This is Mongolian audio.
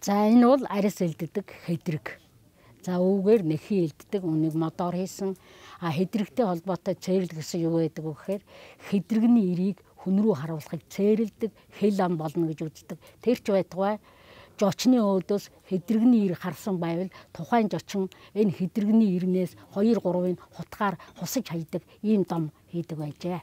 За энэ бол арьс элддэг хэдрэг. За өвгөр нэхий элддэг үнийг модоор хийсэн. А хэдрэгтэй холбоотой цэрлэг гэсэн юу байдаг вэ гэхээр хэдрэгний ирийг хүн рүү харуулахыг цэрлдэг хэл ам болно гэж үздэг. Тэр ч байтугай жочны өөдөөс хэдрэгний ир харсан байвал тухайн жочин энэ хэдрэгний ирнээс 2 3-ын хутгаар хусаж хайдаг ийм дом хийдэг байжээ.